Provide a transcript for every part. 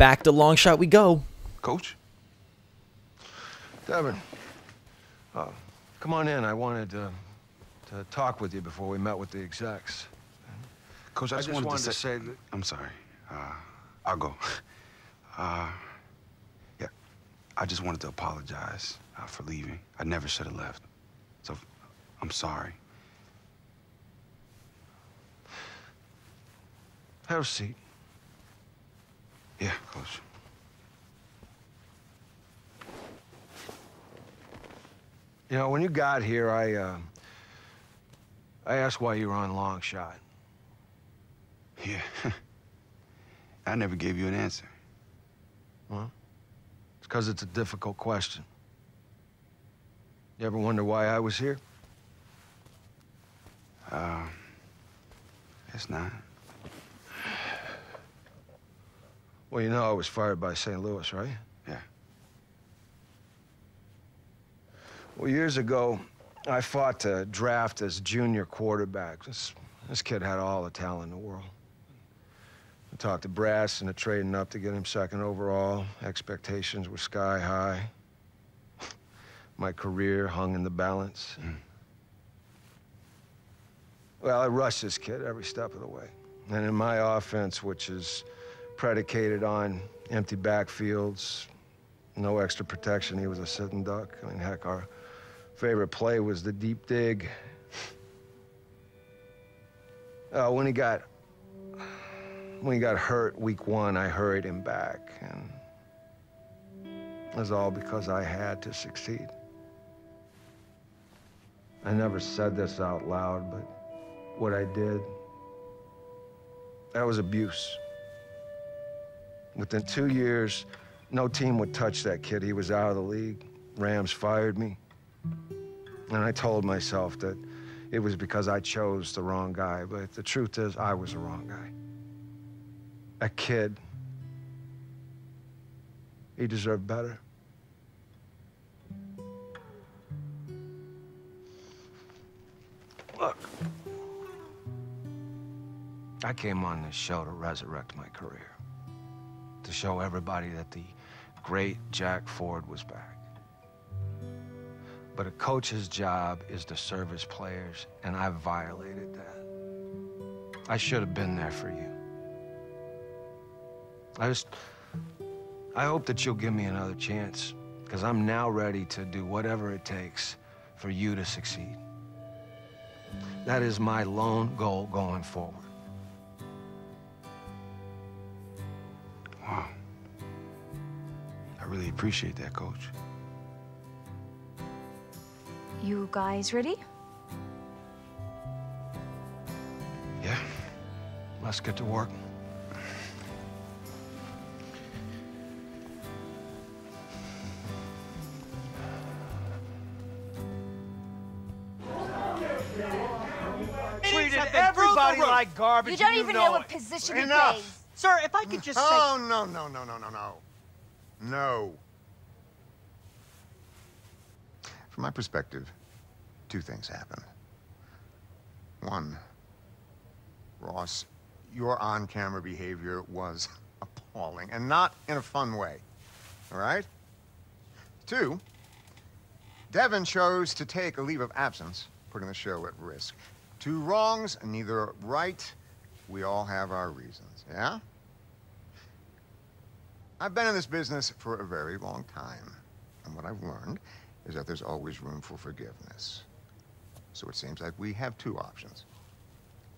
back to Longshot we go. Coach? Devin, uh, come on in. I wanted to, to talk with you before we met with the execs. Coach, I I just, just wanted, wanted to to say... say that- I'm sorry. Uh, I'll go. Uh, yeah, I just wanted to apologize uh, for leaving. I never should have left. So, I'm sorry. Have a seat. Yeah, Coach. You know, when you got here, I, uh, I asked why you were on Longshot. Yeah. I never gave you an answer. Well, it's because it's a difficult question. You ever wonder why I was here? Uh, it's not. Well, you know I was fired by St. Louis, right? Yeah. Well, years ago, I fought to draft as junior quarterback. This, this kid had all the talent in the world. I talked to Brass and into trading up to get him second overall. Expectations were sky high. My career hung in the balance. Mm. Well, I rushed this kid every step of the way. And in my offense, which is predicated on empty backfields, no extra protection, he was a sitting duck. I mean, heck, our favorite play was the deep dig. Uh, when he got when he got hurt week one, I hurried him back, and it was all because I had to succeed. I never said this out loud, but what I did, that was abuse. Within two years, no team would touch that kid. He was out of the league. Rams fired me. And I told myself that it was because I chose the wrong guy, but the truth is, I was the wrong guy. A kid, he deserved better. Look, I came on this show to resurrect my career, to show everybody that the great Jack Ford was back. But a coach's job is to serve his players, and I violated that. I should have been there for you. I just, I hope that you'll give me another chance, because I'm now ready to do whatever it takes for you to succeed. That is my lone goal going forward. Really appreciate that, Coach. You guys ready? Yeah? Let's get to work. treated everybody like garbage. You don't and even know know what it. position he Enough. plays. Sir, if I could just oh, say. Oh, no, no, no, no, no, no. No. From my perspective, two things happened. One, Ross, your on camera behavior was appalling, and not in a fun way. All right? Two, Devin chose to take a leave of absence, putting the show at risk. Two wrongs, and neither right. We all have our reasons, yeah? I've been in this business for a very long time, and what I've learned is that there's always room for forgiveness. So it seems like we have two options.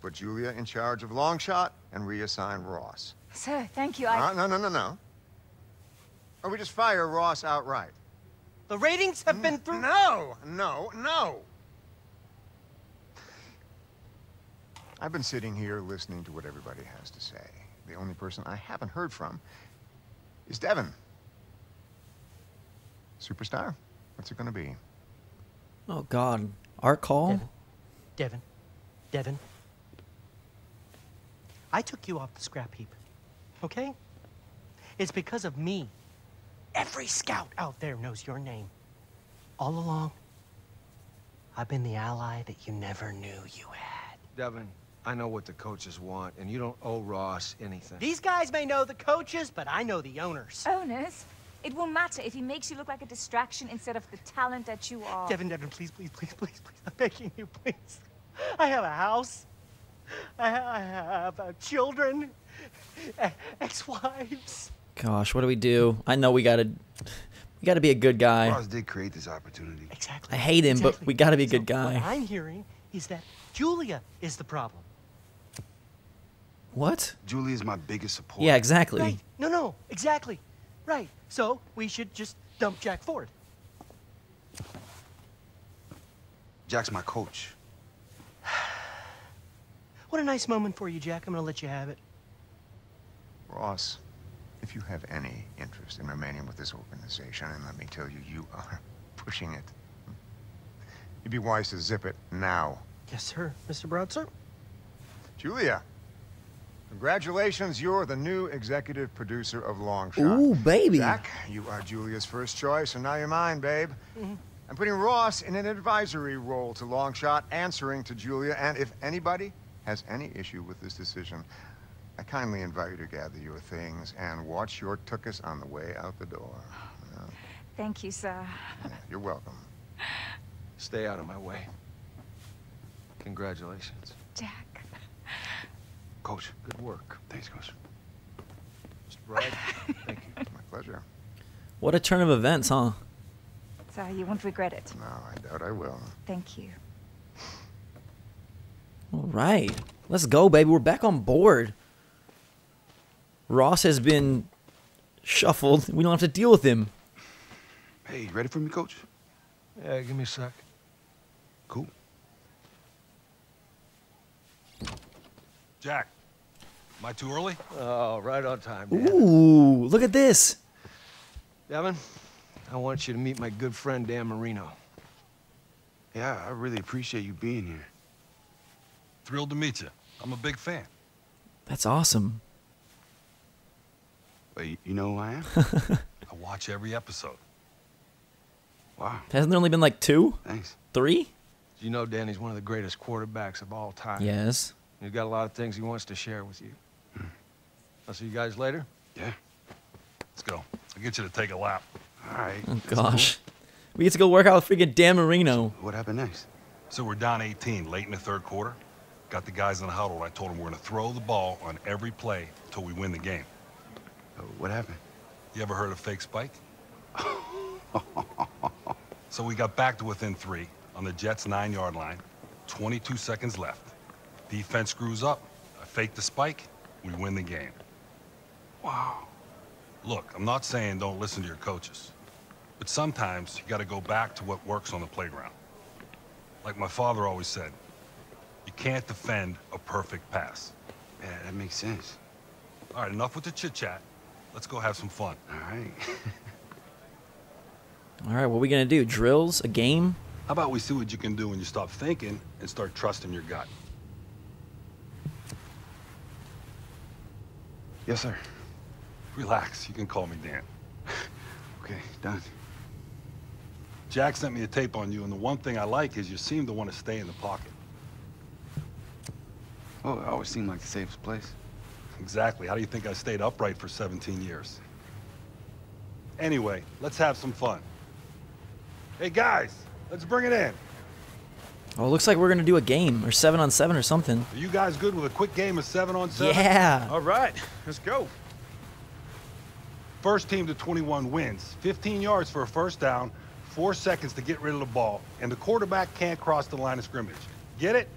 Put Julia in charge of Longshot and reassign Ross. Sir, thank you. I... Uh, no, no, no, no. Or we just fire Ross outright. The ratings have been through. No, no, no. I've been sitting here listening to what everybody has to say. The only person I haven't heard from is Devin. Superstar? What's it gonna be? Oh God, our call. Devin. Devin. Devin. I took you off the scrap heap. Okay? It's because of me. Every scout out there knows your name. All along, I've been the ally that you never knew you had. Devin, I know what the coaches want, and you don't owe Ross anything. These guys may know the coaches, but I know the owners. Owners, it won't matter if he makes you look like a distraction instead of the talent that you are. Devin, Devin, please, please, please, please, please. I'm begging you, please. I have a house. I, ha- I have uh, children, ex-wives. Gosh, what do we do? I know we gotta, we gotta be a good guy. Ross did create this opportunity. Exactly. I hate him, but we gotta be a good So guy. What I'm hearing is that Julia is the problem. What? Julie is my biggest supporter. Yeah, exactly. Right. No, no, exactly. Right. So we should just dump Jack Ford. Jack's my coach. What a nice moment for you, Jack. I'm gonna let you have it. Ross, if you have any interest in remaining with this organization, and let me tell you, you are pushing it. You'd be wise to zip it now. Yes, sir, Mr. Broadsir. Julia, congratulations. You're the new executive producer of Longshot. Ooh, baby. Jack, you are Julia's first choice, and now you're mine, babe. Mm-hmm. I'm putting Ross in an advisory role to Longshot, answering to Julia, and if anybody has any issue with this decision, I kindly invite you to gather your things and watch your tuchus on the way out the door. Yeah, Thank you, sir. yeah, you're welcome. Stay out of my way. Congratulations. Jack. Coach. Good work. Thanks, Coach. Mr. Bragg, thank you. My pleasure. What a turn of events, huh? So you won't regret it. No, I doubt I will. Thank you. All right, let's go, baby. We're back on board. Ross has been shuffled. We don't have to deal with him. Hey, you ready for me, Coach? Yeah, give me a sec. Cool. Jack, am I too early? Oh, right on time, Dan. Ooh, look at this. Devin, I want you to meet my good friend Dan Marino. Yeah, I really appreciate you being here. Thrilled to meet you. I'm a big fan. That's awesome. But you, you know who I am? I watch every episode. wow, Hasn't there only been like two, thanks. three? You know Danny's one of the greatest quarterbacks of all time. Yes. He's got a lot of things he wants to share with you. I'll see you guys later. Yeah. Let's go. I'll get you to take a lap. All right. Oh that's cool. gosh, we get to go work out with freaking Dan Marino. What happened next? So we're down 18 late in the third quarter. Got the guys in the huddle. and I told them we're going to throw the ball on every play until we win the game. Uh, What happened? You ever heard of fake spike? so we got back to within three on the Jets' nine yard line. 22 seconds left. Defense screws up. I fake the spike. We win the game. Wow. Look, I'm not saying don't listen to your coaches, but sometimes you got to go back to what works on the playground. Like my father always said, you can't defend a perfect pass. Yeah, that makes sense. All right, enough with the chit chat. Let's go have some fun. All right. All right, what are we gonna do? Drills? A game? How about we see what you can do when you stop thinking and start trusting your gut? Yes, sir. Relax, you can call me Dan. Okay, done. Jack sent me a tape on you, and the one thing I like is you seem to want to stay in the pocket. Oh, it always seemed like the safest place. Exactly. How do you think I stayed upright for 17 years? Anyway, let's have some fun. Hey, guys, let's bring it in. Oh, it looks like we're gonna do a game or seven on seven or something. Are you guys good with a quick game of seven on seven? Yeah. All right, let's go. First team to 21 wins. 15 yards for a first down, four seconds to get rid of the ball, and the quarterback can't cross the line of scrimmage. Get it?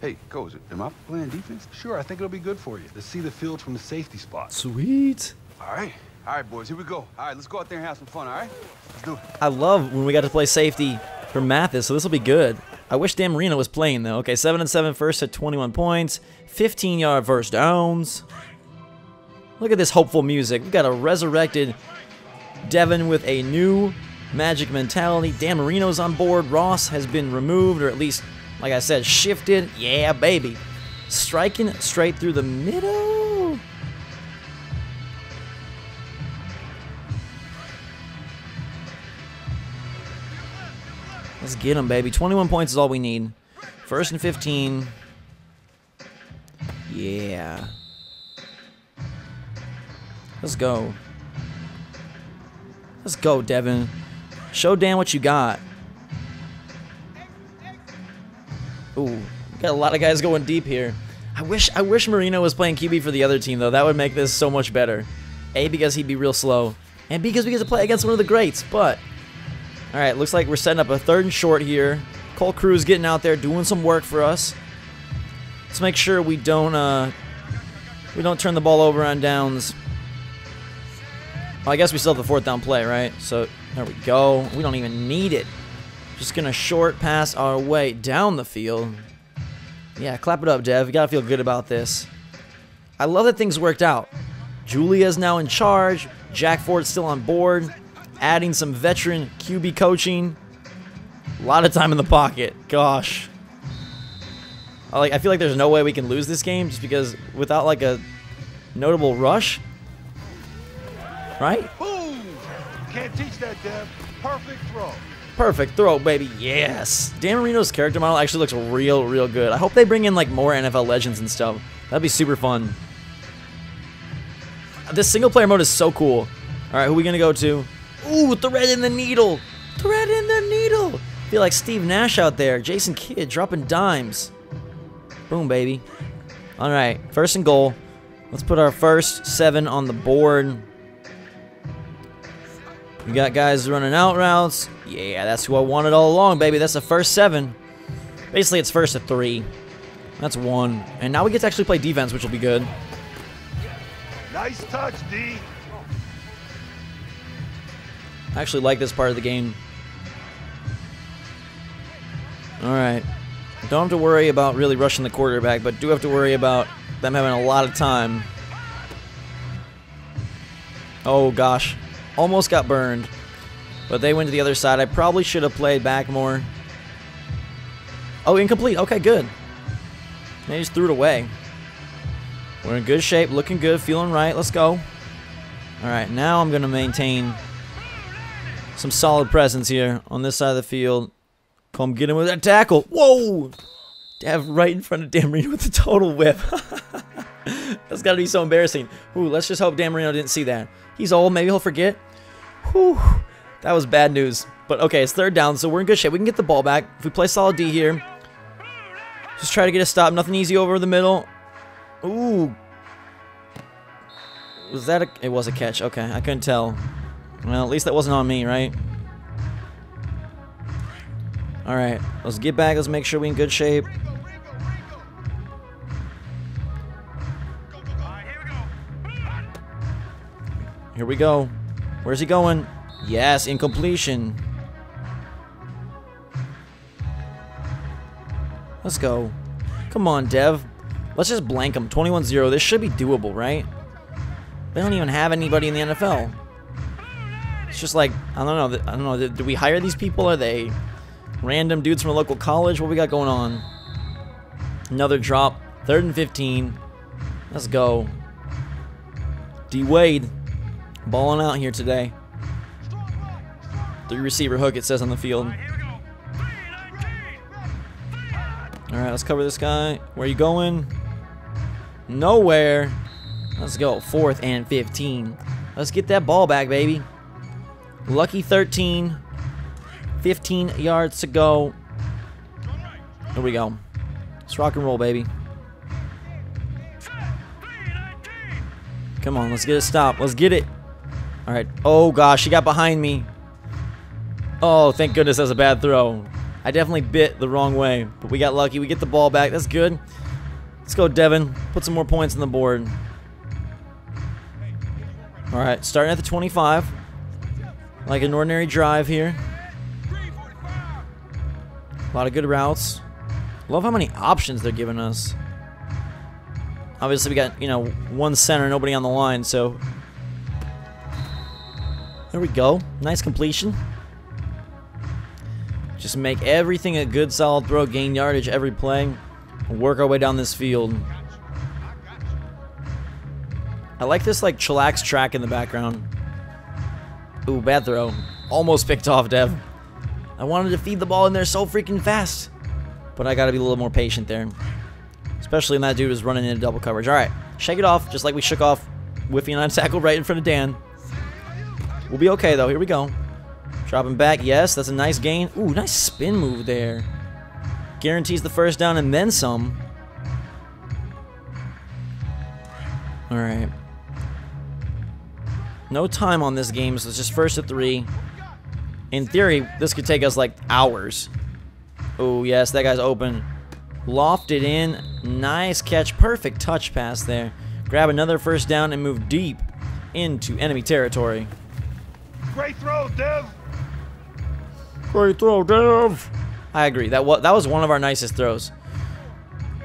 Hey, Coach, am I playing defense? Sure, I think it'll be good for you to see the field from the safety spot. Sweet. All right. All right, boys, here we go. All right, let's go out there and have some fun, all right? Let's do it. I love when we got to play safety for Mathis, so this will be good. I wish Dan Marino was playing though. Okay, seven and seven first at 21 points, 15 yard first downs. Look at this hopeful music. We've got a resurrected Devin with a new magic mentality. Dan Marino's on board. Ross has been removed, or at least, like I said, shifted. Yeah, baby. Striking straight through the middle. Let's get him, baby. 21 points is all we need. First and 15. Yeah. Let's go. Let's go, Devin. Show Dan what you got. Ooh, got a lot of guys going deep here. I wish I wish Marino was playing QB for the other team though. That would make this so much better. A because he'd be real slow, and B because we get to play against one of the greats. But all right, looks like we're setting up a third and short here. Colt Cruz getting out there doing some work for us. Let's make sure we don't uh, we don't turn the ball over on downs. Well, I guess we still have the fourth down play, right? So there we go. We don't even need it. Just gonna short pass our way down the field. Yeah, clap it up, Dev. You gotta feel good about this. I love that things worked out. Julia's now in charge. Jack Ford's still on board. Adding some veteran QB coaching. A lot of time in the pocket. Gosh. I like I feel like there's no way we can lose this game just because without like a notable rush. Right? Boom! Can't teach that, Dev. Perfect throw. Perfect throw, baby. Yes. Dan Marino's character model actually looks real, real good. I hope they bring in like more NFL legends and stuff. That'd be super fun. This single player mode is so cool. All right, who are we gonna go to? Ooh, thread in the needle. Thread in the needle. Feel like Steve Nash out there. Jason Kidd dropping dimes. Boom, baby. All right, first and goal. Let's put our first seven on the board. We got guys running out routes. Yeah, that's who I wanted all along, baby. That's the first seven. Basically, it's first to three. That's one. And now we get to actually play defense, which will be good. Nice touch, D. I actually like this part of the game. Alright. Don't have to worry about really rushing the quarterback, but do have to worry about them having a lot of time. Oh, gosh. Almost got burned. But they went to the other side. I probably should have played back more. Oh, incomplete. Okay, good. They just threw it away. We're in good shape, looking good, feeling right. Let's go. All right, now I'm going to maintain some solid presence here on this side of the field. Come get him with that tackle. Whoa! Dev right in front of Dan Marino with the total whip. That's got to be so embarrassing. Ooh, let's just hope Dan Marino didn't see that. He's old. Maybe he'll forget. Whew. That was bad news. But okay, it's third down, so we're in good shape. We can get the ball back. If we play solid D here, just try to get a stop. Nothing easy over the middle. Ooh. Was that a... It was a catch. Okay, I couldn't tell. Well, at least that wasn't on me, right? Alright, let's get back. Let's make sure we're in good shape. Here we go. Where's he going? Yes, incompletion. Let's go. Come on, Dev. Let's just blank them. 21-0. This should be doable, right? They don't even have anybody in the NFL. It's just like, I don't know. I don't know. Do we hire these people? Are they random dudes from a local college? What we got going on? Another drop. Third and 15. Let's go. D Wade. Balling out here today. The receiver hook, it says on the field. Alright, let's cover this guy. Where you going? Nowhere. Let's go. Fourth and 15. Let's get that ball back, baby. Lucky 13. 15 yards to go. Here we go. Let's rock and roll, baby. Come on, let's get a stop. Let's get it. All right. Oh, gosh, he got behind me. Oh, thank goodness that's a bad throw. I definitely bit the wrong way, but we got lucky. We get the ball back. That's good. Let's go, Devin. Put some more points on the board. All right, starting at the 25. Like an ordinary drive here. A lot of good routes. Love how many options they're giving us. Obviously, we got, you know, one center, nobody on the line, so... There we go. Nice completion. Just make everything a good, solid throw, gain yardage every play, work our way down this field. I like this, like, chillax track in the background. Ooh, bad throw. Almost picked off, Dev. I wanted to feed the ball in there so freaking fast. But I gotta be a little more patient there. Especially when that dude was running into double coverage. All right, shake it off, just like we shook off Whiffy and I tackle right in front of Dan. We'll be okay, though. Here we go. Dropping back. Yes, that's a nice gain. Ooh, nice spin move there. Guarantees the first down and then some. All right. No time on this game, so it's just first to three. In theory, this could take us like hours. Oh, yes, that guy's open. Lofted in. Nice catch. Perfect touch pass there. Grab another first down and move deep into enemy territory. Great throw, Dev. Great throw, Dev. I agree. That was, that was one of our nicest throws.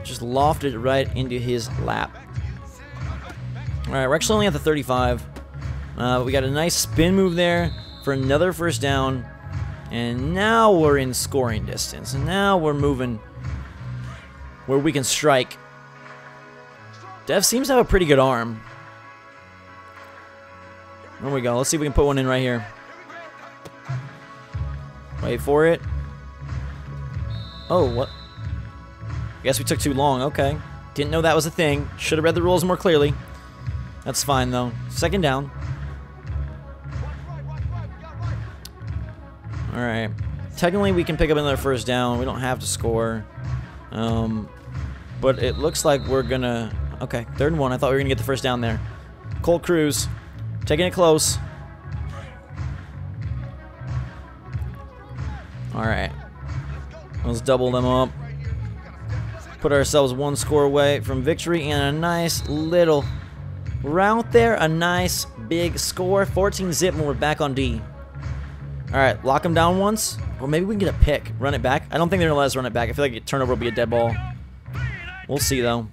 Just lofted right into his lap. All right, we're actually only at the 35. Uh, we got a nice spin move there for another first down. And now we're in scoring distance. And now we're moving where we can strike. Dev seems to have a pretty good arm. There we go. Let's see if we can put one in right here. Wait for it. Oh, what? I guess we took too long. Okay. Didn't know that was a thing. Should have read the rules more clearly. That's fine, though. Second down. Alright. Technically, we can pick up another first down. We don't have to score. Um, but it looks like we're going to... Okay, third and one. I thought we were going to get the first down there. Colt Cruz. Taking it close. Alright. Let's double them up. Put ourselves one score away from victory and a nice little route there. A nice big score. 14 zip and we're back on D. Alright, lock him down once. Or maybe we can get a pick. Run it back. I don't think they're going to let us run it back. I feel like a turnover will be a dead ball. We'll see, though.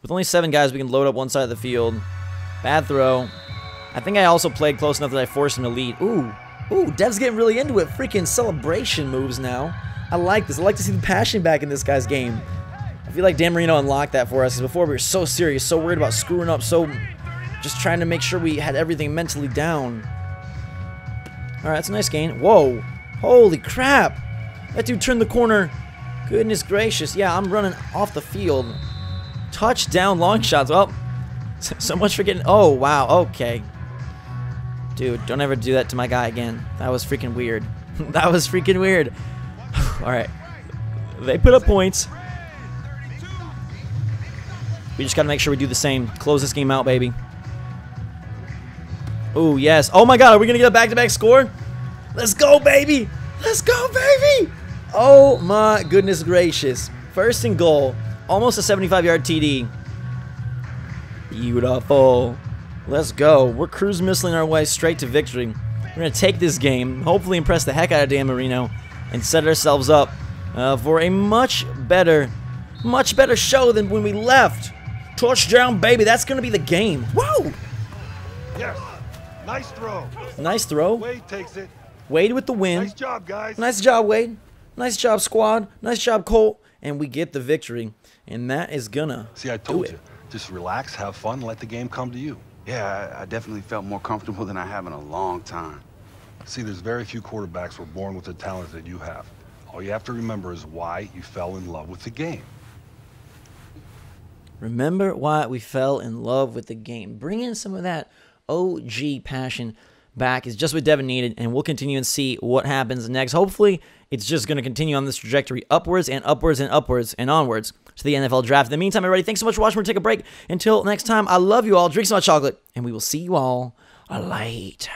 With only seven guys, we can load up one side of the field. Bad throw. I think I also played close enough that I forced him to lead. Ooh. Ooh, Dev's getting really into it. Freaking celebration moves now. I like this. I like to see the passion back in this guy's game. I feel like Dan Marino unlocked that for us. Before we were so serious, so worried about screwing up, so just trying to make sure we had everything mentally down. Alright, that's a nice gain. Whoa. Holy crap. That dude turned the corner. Goodness gracious. Yeah, I'm running off the field. Touchdown long shots. Well, so much for getting... Oh, wow. Okay. Dude, don't ever do that to my guy again. That was freaking weird. that was freaking weird. Alright. They put up points. We just got to make sure we do the same. Close this game out, baby. Oh, yes. Oh, my God. Are we going to get a back-to-back -back score? Let's go, baby. Let's go, baby. Oh, my goodness gracious. First and goal. Almost a 75-yard TD. Beautiful. Let's go. We're cruise missiling our way straight to victory. We're going to take this game, hopefully impress the heck out of Dan Marino, and set ourselves up uh, for a much better, much better show than when we left. Touchdown, baby. That's going to be the game. Whoa! Yes. Nice throw. Nice throw. Wade takes it. Wade with the win. Nice job, guys. Nice job, Wade. Nice job, squad. Nice job, Colt. And we get the victory. And that is gonna See, I told you. Just relax, have fun, let the game come to you. Yeah, I, I definitely felt more comfortable than I have in a long time. See, there's very few quarterbacks were born with the talent that you have. All you have to remember is why you fell in love with the game. Remember why we fell in love with the game. Bring in some of that OG passion back is just what Devin needed, and we'll continue and see what happens next. Hopefully, it's just going to continue on this trajectory upwards and upwards and upwards and onwards to the NFL draft. In the meantime, everybody, thanks so much for watching. We're take a break. Until next time, I love you all. Drink some hot chocolate, and we will see you all later.